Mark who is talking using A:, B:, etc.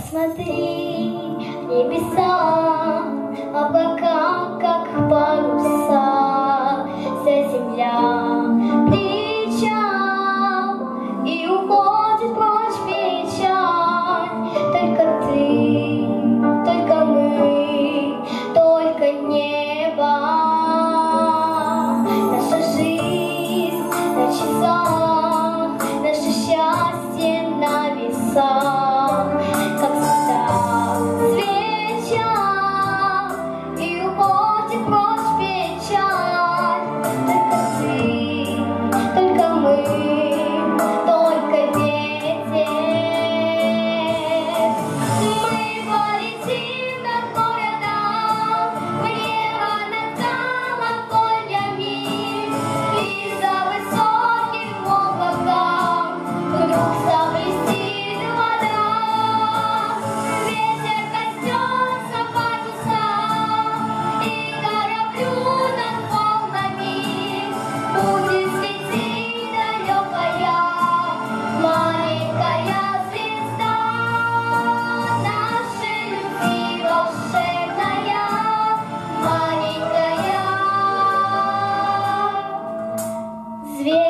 A: Посмотри в небеса, облака, как паруса, вся земля зверь.